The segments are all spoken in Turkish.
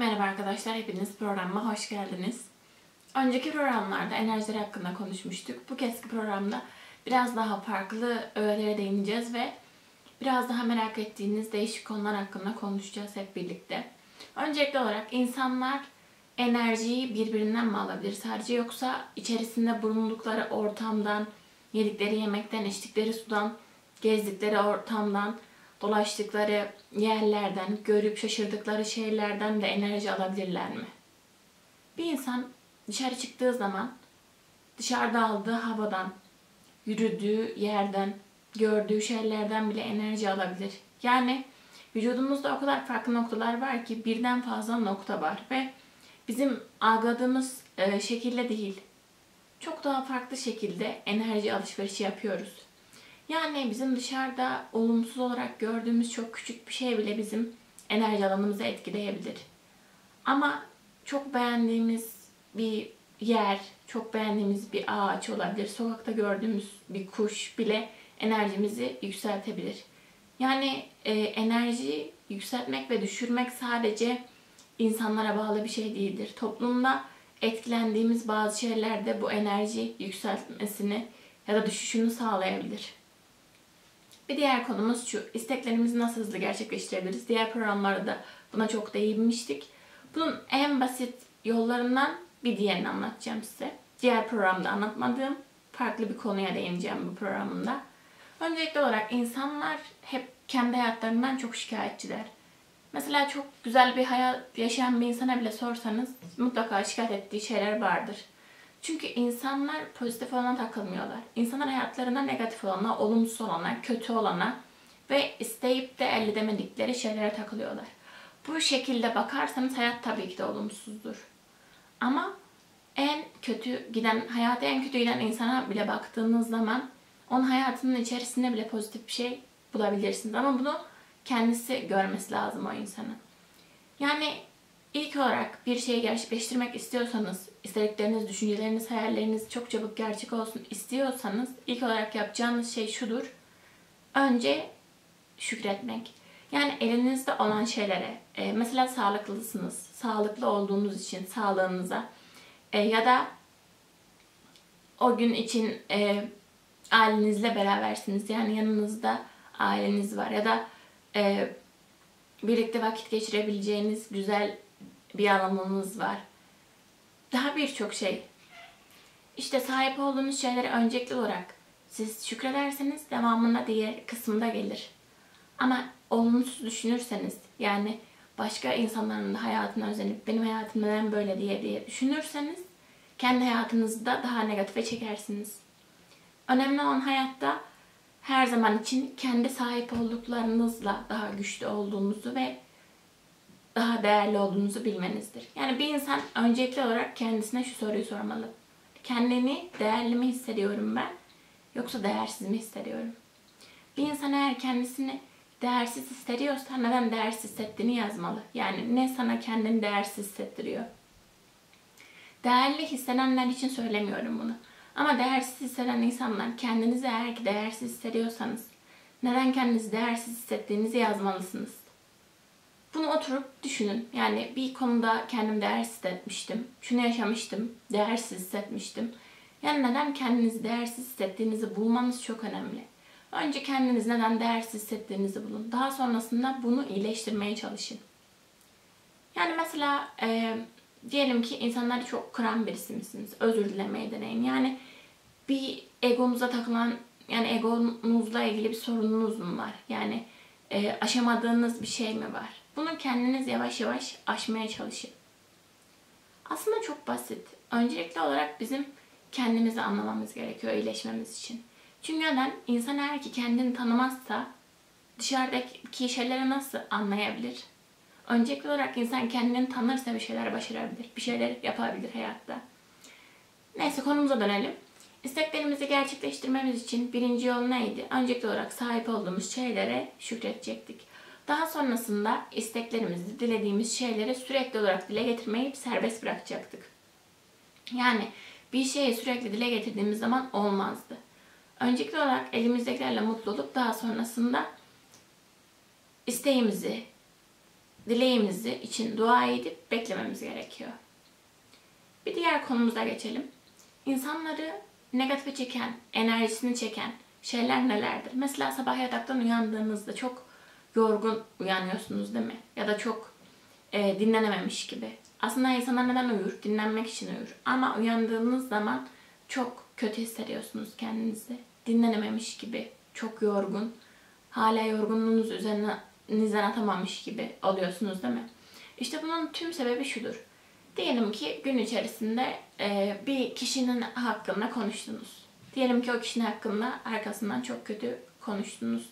Merhaba arkadaşlar, hepiniz programıma hoş geldiniz. Önceki programlarda enerjiler hakkında konuşmuştuk. Bu keski programda biraz daha farklı öğelere değineceğiz ve biraz daha merak ettiğiniz değişik konular hakkında konuşacağız hep birlikte. Öncelikli olarak insanlar enerjiyi birbirinden mi alabilir sadece yoksa içerisinde bulundukları ortamdan, yedikleri yemekten, içtikleri sudan, gezdikleri ortamdan, dolaştıkları yerlerden, görüp şaşırdıkları şeylerden de enerji alabilirler mi? Bir insan dışarı çıktığı zaman dışarıda aldığı havadan, yürüdüğü yerden, gördüğü şeylerden bile enerji alabilir. Yani vücudumuzda o kadar farklı noktalar var ki birden fazla nokta var ve bizim algıladığımız e, şekilde değil, çok daha farklı şekilde enerji alışverişi yapıyoruz. Yani bizim dışarıda olumsuz olarak gördüğümüz çok küçük bir şey bile bizim enerji alanımızı etkileyebilir. Ama çok beğendiğimiz bir yer, çok beğendiğimiz bir ağaç olabilir. Sokakta gördüğümüz bir kuş bile enerjimizi yükseltebilir. Yani e, enerji yükseltmek ve düşürmek sadece insanlara bağlı bir şey değildir. Toplumda etkilendiğimiz bazı şeyler de bu enerji yükseltmesini ya da düşüşünü sağlayabilir. Bir diğer konumuz şu. İsteklerimizi nasıl hızlı gerçekleştirebiliriz? Diğer programlarda buna çok değinmiştik. Bunun en basit yollarından bir diğerini anlatacağım size. Diğer programda anlatmadığım farklı bir konuya değineceğim bu programda. Öncelikli olarak insanlar hep kendi hayatlarından çok şikayetçiler. Mesela çok güzel bir hayat yaşayan bir insana bile sorsanız mutlaka şikayet ettiği şeyler vardır. Çünkü insanlar pozitif olana takılmıyorlar. İnsanlar hayatlarında negatif olana, olumsuz olana, kötü olana ve isteyip de elde edemedikleri şeylere takılıyorlar. Bu şekilde bakarsanız hayat tabii ki de olumsuzdur. Ama en kötü giden, hayata en kötü giden insana bile baktığınız zaman onun hayatının içerisinde bile pozitif bir şey bulabilirsiniz. Ama bunu kendisi görmesi lazım o insanın. Yani ilk olarak bir şeyi gerçekleştirmek istiyorsanız, istedikleriniz, düşünceleriniz, hayalleriniz çok çabuk gerçek olsun istiyorsanız ilk olarak yapacağınız şey şudur. Önce şükretmek. Yani elinizde olan şeylere, e, mesela sağlıklısınız, sağlıklı olduğunuz için sağlığınıza e, ya da o gün için e, ailenizle berabersiniz. Yani yanınızda aileniz var ya da birlikte vakit geçirebileceğiniz güzel bir alanınız var. Daha birçok şey. İşte sahip olduğunuz şeyleri öncelikli olarak siz şükrederseniz devamında diğer kısımda gelir. Ama olumsuz düşünürseniz yani başka insanların da hayatına özenip benim hayatım neden böyle diye diye düşünürseniz kendi hayatınızı da daha negatife çekersiniz. Önemli olan hayatta her zaman için kendi sahip olduklarınızla daha güçlü olduğunuzu ve daha değerli olduğunuzu bilmenizdir. Yani bir insan öncelikli olarak kendisine şu soruyu sormalı. Kendini değerli mi hissediyorum ben yoksa değersiz mi hissediyorum? Bir insan eğer kendisini değersiz hissediyorsa neden değersiz hissettiğini yazmalı. Yani ne sana kendini değersiz hissettiriyor? Değerli hissedenler için söylemiyorum bunu. Ama değersiz hisseden insanlar kendinizi eğer ki değersiz hissediyorsanız neden kendinizi değersiz hissettiğinizi yazmalısınız. Bunu oturup düşünün. Yani bir konuda kendimi değersiz hissetmiştim. Şunu yaşamıştım. Değersiz hissetmiştim. Yani neden kendinizi değersiz hissettiğinizi bulmanız çok önemli. Önce kendiniz neden değersiz hissettiğinizi bulun. Daha sonrasında bunu iyileştirmeye çalışın. Yani mesela e, diyelim ki insanlar çok kıran birisi misiniz? Özür dilemeyi deneyin. Yani bir egonuza takılan yani egonuzla ilgili bir sorununuz mu var? Yani e, aşamadığınız bir şey mi var? Bunu kendiniz yavaş yavaş aşmaya çalışın. Aslında çok basit. Öncelikli olarak bizim kendimizi anlamamız gerekiyor iyileşmemiz için. Çünkü neden? İnsan eğer ki kendini tanımazsa dışarıdaki şeyleri nasıl anlayabilir? Öncelikli olarak insan kendini tanırsa bir şeyler başarabilir, bir şeyler yapabilir hayatta. Neyse konumuza dönelim. İsteklerimizi gerçekleştirmemiz için birinci yol neydi? Öncelikli olarak sahip olduğumuz şeylere şükredecektik. Daha sonrasında isteklerimizi, dilediğimiz şeyleri sürekli olarak dile getirmeyip serbest bırakacaktık. Yani bir şeyi sürekli dile getirdiğimiz zaman olmazdı. Öncelikli olarak elimizdekilerle mutlu olup daha sonrasında isteğimizi, dileğimizi için dua edip beklememiz gerekiyor. Bir diğer konumuza geçelim. İnsanları negatife çeken, enerjisini çeken şeyler nelerdir? Mesela sabah yataktan uyandığınızda çok yorgun uyanıyorsunuz değil mi? Ya da çok e, dinlenememiş gibi. Aslında insanlar neden uyur? Dinlenmek için uyur. Ama uyandığınız zaman çok kötü hissediyorsunuz kendinizi. Dinlenememiş gibi, çok yorgun, hala yorgunluğunuz üzerinizden atamamış gibi oluyorsunuz değil mi? İşte bunun tüm sebebi şudur. Diyelim ki gün içerisinde e, bir kişinin hakkında konuştunuz. Diyelim ki o kişinin hakkında arkasından çok kötü konuştunuz.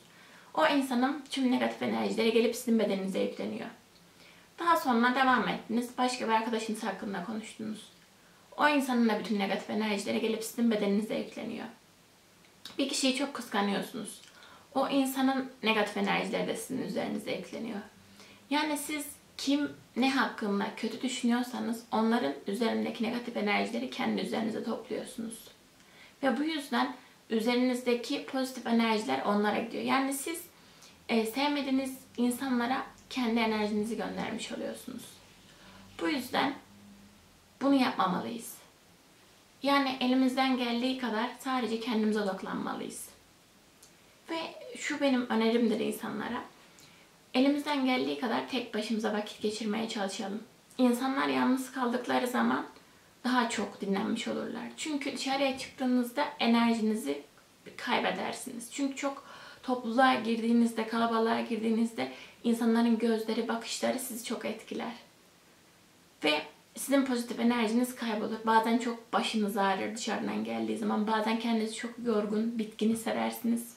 O insanın tüm negatif enerjileri gelip sizin bedeninize yükleniyor. Daha sonra devam ettiniz. Başka bir arkadaşınız hakkında konuştunuz. O insanın da bütün negatif enerjileri gelip sizin bedeninize yükleniyor. Bir kişiyi çok kıskanıyorsunuz. O insanın negatif enerjileri de sizin üzerinize yükleniyor. Yani siz kim ne hakkında kötü düşünüyorsanız onların üzerindeki negatif enerjileri kendi üzerinize topluyorsunuz. Ve bu yüzden üzerinizdeki pozitif enerjiler onlara gidiyor. Yani siz e, sevmediğiniz insanlara kendi enerjinizi göndermiş oluyorsunuz. Bu yüzden bunu yapmamalıyız. Yani elimizden geldiği kadar sadece kendimize odaklanmalıyız. Ve şu benim önerimdir insanlara. Elimizden geldiği kadar tek başımıza vakit geçirmeye çalışalım. İnsanlar yalnız kaldıkları zaman daha çok dinlenmiş olurlar. Çünkü dışarıya çıktığınızda enerjinizi kaybedersiniz. Çünkü çok topluluğa girdiğinizde, kalabalığa girdiğinizde insanların gözleri, bakışları sizi çok etkiler. Ve sizin pozitif enerjiniz kaybolur. Bazen çok başınız ağrır dışarıdan geldiği zaman. Bazen kendinizi çok yorgun, bitkin hissedersiniz.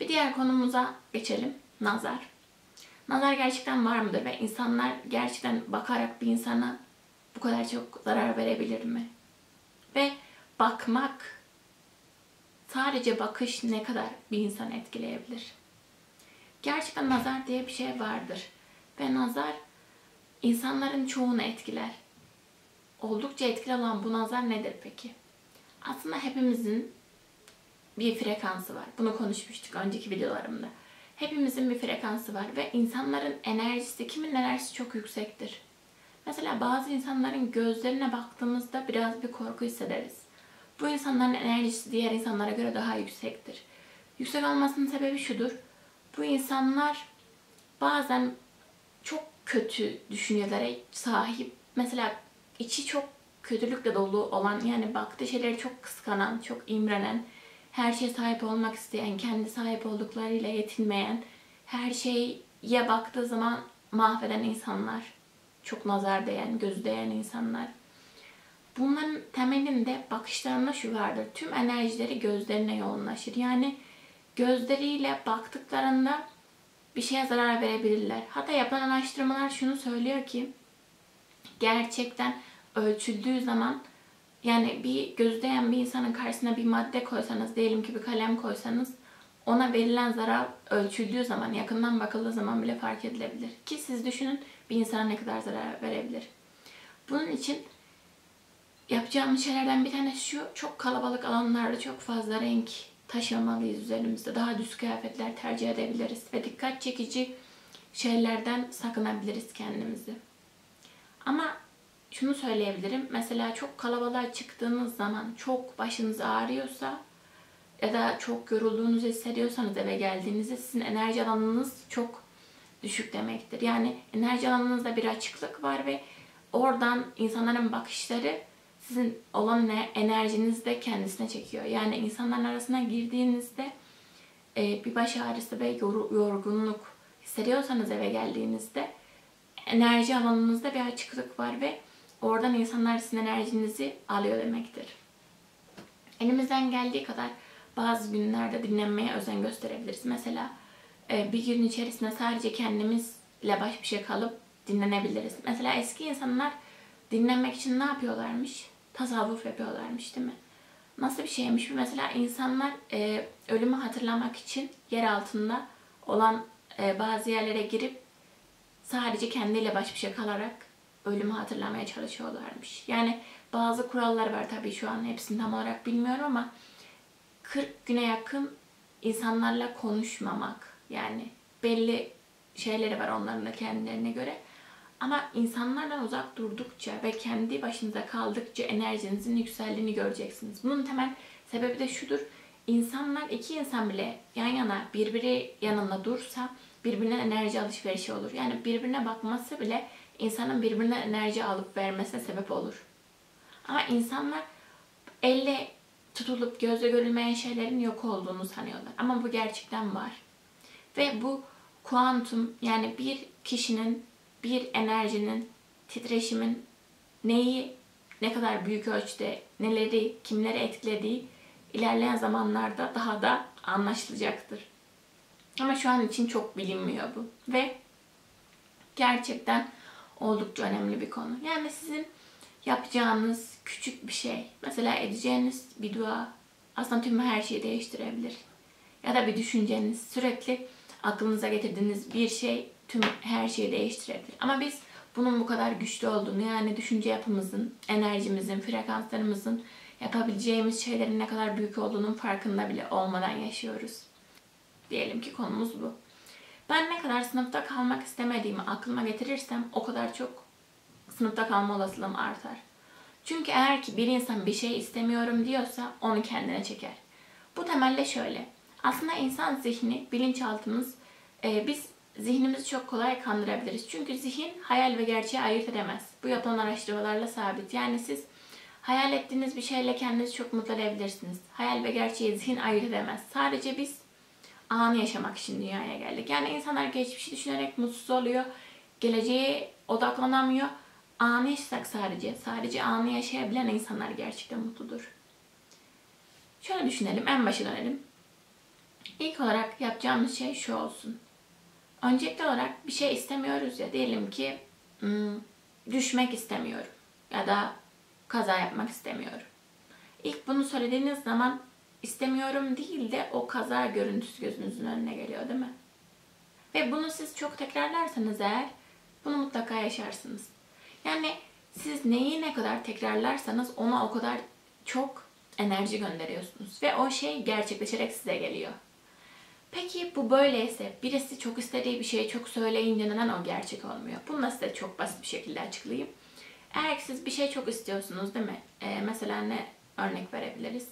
Bir diğer konumuza geçelim. Nazar. Nazar gerçekten var mıdır ve insanlar gerçekten bakarak bir insana bu kadar çok zarar verebilir mi? Ve bakmak, sadece bakış ne kadar bir insanı etkileyebilir? Gerçekten nazar diye bir şey vardır. Ve nazar insanların çoğunu etkiler. Oldukça etkili olan bu nazar nedir peki? Aslında hepimizin bir frekansı var. Bunu konuşmuştuk önceki videolarımda. Hepimizin bir frekansı var ve insanların enerjisi, kimin enerjisi çok yüksektir. Mesela bazı insanların gözlerine baktığımızda biraz bir korku hissederiz. Bu insanların enerjisi diğer insanlara göre daha yüksektir. Yüksek olmasının sebebi şudur. Bu insanlar bazen çok kötü düşüncelere sahip. Mesela içi çok kötülükle dolu olan yani baktığı şeyleri çok kıskanan, çok imrenen, her şeye sahip olmak isteyen, kendi sahip olduklarıyla yetinmeyen, her şeye baktığı zaman mahveden insanlar, çok nazar değen, göz değen insanlar. Bunların temelinde bakışlarında şu vardır. Tüm enerjileri gözlerine yoğunlaşır. Yani gözleriyle baktıklarında bir şeye zarar verebilirler. Hatta yapılan araştırmalar şunu söylüyor ki gerçekten ölçüldüğü zaman yani bir gözleyen bir insanın karşısına bir madde koysanız, diyelim ki bir kalem koysanız ona verilen zarar ölçüldüğü zaman, yakından bakıldığı zaman bile fark edilebilir. Ki siz düşünün bir insana ne kadar zarar verebilir. Bunun için yapacağımız şeylerden bir tanesi şu, çok kalabalık alanlarda çok fazla renk taşımamalıyız üzerimizde. Daha düz kıyafetler tercih edebiliriz ve dikkat çekici şeylerden sakınabiliriz kendimizi. Ama şunu söyleyebilirim. Mesela çok kalabalığa çıktığınız zaman çok başınız ağrıyorsa ya da çok yorulduğunuzu hissediyorsanız eve geldiğinizde sizin enerji alanınız çok düşük demektir. Yani enerji alanınızda bir açıklık var ve oradan insanların bakışları sizin olan enerjinizi de kendisine çekiyor. Yani insanların arasına girdiğinizde e, bir baş ağrısı ve yorgunluk hissediyorsanız eve geldiğinizde enerji alanınızda bir açıklık var ve oradan insanlar sizin enerjinizi alıyor demektir. Elimizden geldiği kadar bazı günlerde dinlenmeye özen gösterebiliriz. Mesela e, bir gün içerisinde sadece kendimizle baş bir şey kalıp dinlenebiliriz. Mesela eski insanlar dinlenmek için ne yapıyorlarmış? Tasavvuf yapıyorlarmış değil mi? Nasıl bir şeymiş bu? Mesela insanlar e, ölümü hatırlamak için yer altında olan e, bazı yerlere girip sadece kendiyle baş başa kalarak ölümü hatırlamaya çalışıyorlarmış. Yani bazı kurallar var tabii şu an hepsini tam olarak bilmiyorum ama 40 güne yakın insanlarla konuşmamak yani belli şeyleri var onların da kendilerine göre. Ama insanlardan uzak durdukça ve kendi başınıza kaldıkça enerjinizin yükseldiğini göreceksiniz. Bunun temel sebebi de şudur. İnsanlar, iki insan bile yan yana birbiri yanında dursa birbirine enerji alışverişi olur. Yani birbirine bakması bile insanın birbirine enerji alıp vermesine sebep olur. Ama insanlar elle tutulup gözle görülmeyen şeylerin yok olduğunu sanıyorlar. Ama bu gerçekten var. Ve bu kuantum yani bir kişinin, bir enerjinin, titreşimin neyi ne kadar büyük ölçüde neleri, kimleri etkilediği ilerleyen zamanlarda daha da anlaşılacaktır. Ama şu an için çok bilinmiyor bu. Ve gerçekten oldukça önemli bir konu. Yani sizin yapacağınız küçük bir şey, mesela edeceğiniz bir dua aslında tüm her şeyi değiştirebilir. Ya da bir düşünceniz, sürekli aklınıza getirdiğiniz bir şey tüm her şeyi değiştirebilir. Ama biz bunun bu kadar güçlü olduğunu yani düşünce yapımızın, enerjimizin, frekanslarımızın yapabileceğimiz şeylerin ne kadar büyük olduğunun farkında bile olmadan yaşıyoruz. Diyelim ki konumuz bu. Ben ne kadar sınıfta kalmak istemediğimi aklıma getirirsem o kadar çok sınıfta kalma olasılığım artar. Çünkü eğer ki bir insan bir şey istemiyorum diyorsa onu kendine çeker. Bu temelde şöyle. Aslında insan zihni, bilinçaltımız, e, biz zihnimizi çok kolay kandırabiliriz. Çünkü zihin hayal ve gerçeği ayırt edemez. Bu yapılan araştırmalarla sabit. Yani siz hayal ettiğiniz bir şeyle kendinizi çok mutlu edebilirsiniz. Hayal ve gerçeği zihin ayırt edemez. Sadece biz anı yaşamak için dünyaya geldik. Yani insanlar geçmişi düşünerek mutsuz oluyor. Geleceğe odaklanamıyor. Anı yaşasak sadece. Sadece anı yaşayabilen insanlar gerçekten mutludur. Şöyle düşünelim. En başa dönelim. İlk olarak yapacağımız şey şu olsun. Öncelikli olarak bir şey istemiyoruz ya. Diyelim ki hmm, düşmek istemiyorum. Ya da kaza yapmak istemiyorum. İlk bunu söylediğiniz zaman istemiyorum değil de o kaza görüntüsü gözünüzün önüne geliyor değil mi? Ve bunu siz çok tekrarlarsanız eğer bunu mutlaka yaşarsınız. Yani siz neyi ne kadar tekrarlarsanız ona o kadar çok enerji gönderiyorsunuz. Ve o şey gerçekleşerek size geliyor. Peki bu böyleyse birisi çok istediği bir şeyi çok söyleyince neden o gerçek olmuyor? Bunu da size çok basit bir şekilde açıklayayım. Eğer siz bir şey çok istiyorsunuz değil mi? Ee, mesela ne örnek verebiliriz?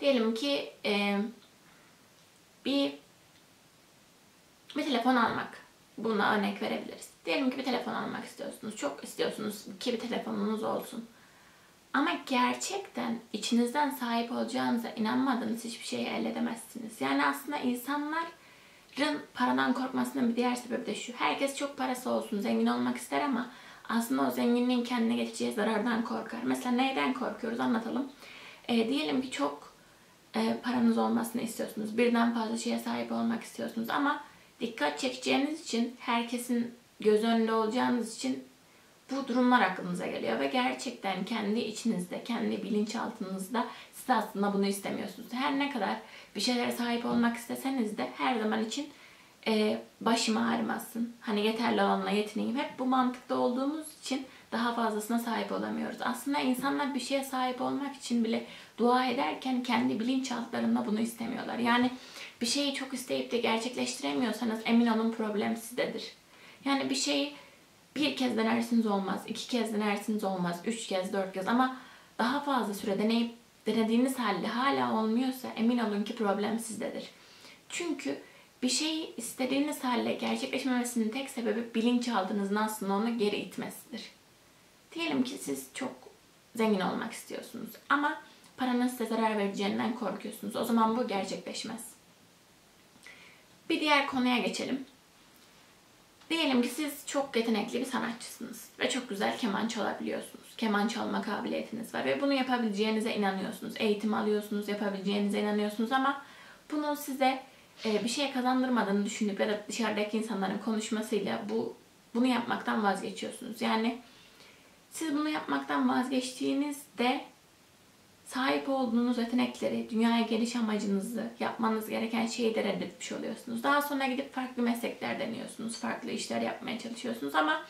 Diyelim ki e, bir bir telefon almak. Buna örnek verebiliriz. Diyelim ki bir telefon almak istiyorsunuz. Çok istiyorsunuz ki bir telefonunuz olsun. Ama gerçekten içinizden sahip olacağınıza inanmadığınız hiçbir şeyi elde edemezsiniz. Yani aslında insanların paradan korkmasının bir diğer sebebi de şu. Herkes çok parası olsun, zengin olmak ister ama aslında o zenginliğin kendine getireceği zarardan korkar. Mesela neyden korkuyoruz anlatalım. E, diyelim ki çok e, paranız olmasını istiyorsunuz. Birden fazla şeye sahip olmak istiyorsunuz ama dikkat çekeceğiniz için, herkesin göz önünde olacağınız için bu durumlar aklınıza geliyor ve gerçekten kendi içinizde, kendi bilinçaltınızda siz aslında bunu istemiyorsunuz. Her ne kadar bir şeylere sahip olmak isteseniz de her zaman için e, başım ağrımasın. Hani yeterli olanla yetineyim. Hep bu mantıkta olduğumuz için daha fazlasına sahip olamıyoruz. Aslında insanlar bir şeye sahip olmak için bile dua ederken kendi bilinçaltlarında bunu istemiyorlar. Yani bir şeyi çok isteyip de gerçekleştiremiyorsanız emin olun problem sizdedir. Yani bir şeyi bir kez denersiniz olmaz, iki kez denersiniz olmaz, üç kez, dört kez ama daha fazla süre deneyip denediğiniz halde hala olmuyorsa emin olun ki problem sizdedir. Çünkü bir şeyi istediğiniz halde gerçekleşmemesinin tek sebebi bilinçaltınızın aslında onu geri itmesidir. Diyelim ki siz çok zengin olmak istiyorsunuz ama paranın size zarar vereceğinden korkuyorsunuz. O zaman bu gerçekleşmez. Bir diğer konuya geçelim. Diyelim ki siz çok yetenekli bir sanatçısınız ve çok güzel keman çalabiliyorsunuz. Keman çalma kabiliyetiniz var ve bunu yapabileceğinize inanıyorsunuz. Eğitim alıyorsunuz, yapabileceğinize inanıyorsunuz ama bunun size e, bir şey kazandırmadığını düşünüp ya da dışarıdaki insanların konuşmasıyla bu bunu yapmaktan vazgeçiyorsunuz. Yani siz bunu yapmaktan vazgeçtiğinizde sahip olduğunuz yetenekleri, dünyaya geliş amacınızı, yapmanız gereken şeyi de reddetmiş oluyorsunuz. Daha sonra gidip farklı meslekler deniyorsunuz, farklı işler yapmaya çalışıyorsunuz ama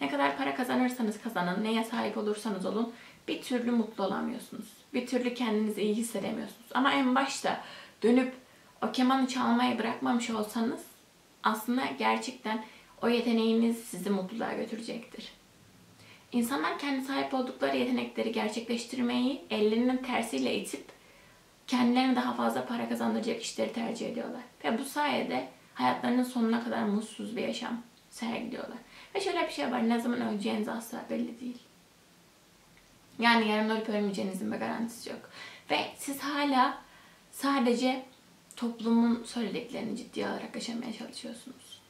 ne kadar para kazanırsanız kazanın, neye sahip olursanız olun bir türlü mutlu olamıyorsunuz. Bir türlü kendinizi iyi hissedemiyorsunuz. Ama en başta dönüp o kemanı çalmayı bırakmamış olsanız aslında gerçekten o yeteneğiniz sizi mutluluğa götürecektir. İnsanlar kendi sahip oldukları yetenekleri gerçekleştirmeyi ellerinin tersiyle itip kendilerine daha fazla para kazandıracak işleri tercih ediyorlar. Ve bu sayede hayatlarının sonuna kadar mutsuz bir yaşam sergiliyorlar. Ve şöyle bir şey var, ne zaman öleceğiniz asla belli değil. Yani yarın ölüp ölmeyeceğinizin bir garantisi yok. Ve siz hala sadece toplumun söylediklerini ciddiye alarak yaşamaya çalışıyorsunuz.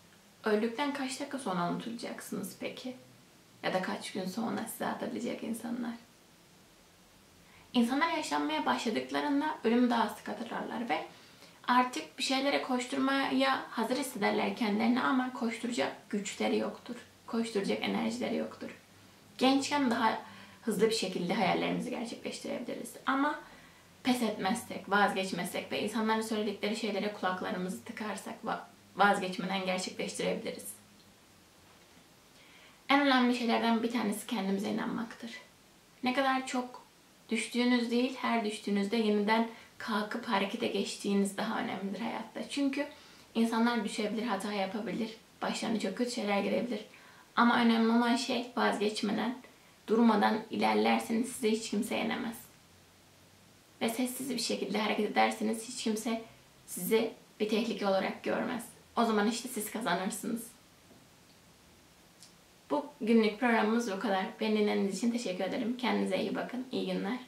Öldükten kaç dakika sonra unutulacaksınız peki? Ya da kaç gün sonra size hatırlayacak insanlar? İnsanlar yaşlanmaya başladıklarında ölümü daha sık hatırlarlar ve artık bir şeylere koşturmaya hazır hissederler kendilerini ama koşturacak güçleri yoktur. Koşturacak enerjileri yoktur. Gençken daha hızlı bir şekilde hayallerimizi gerçekleştirebiliriz. Ama pes etmezsek, vazgeçmezsek ve insanların söyledikleri şeylere kulaklarımızı tıkarsak vazgeçmeden gerçekleştirebiliriz. En önemli şeylerden bir tanesi kendimize inanmaktır. Ne kadar çok düştüğünüz değil, her düştüğünüzde yeniden kalkıp harekete geçtiğiniz daha önemlidir hayatta. Çünkü insanlar düşebilir, hata yapabilir, başlarına çok kötü şeyler gelebilir. Ama önemli olan şey vazgeçmeden, durmadan ilerlerseniz size hiç kimse yenemez. Ve sessiz bir şekilde hareket ederseniz hiç kimse sizi bir tehlike olarak görmez. O zaman işte siz kazanırsınız. Bu günlük programımız bu kadar. Beni dinlediğiniz için teşekkür ederim. Kendinize iyi bakın. İyi günler.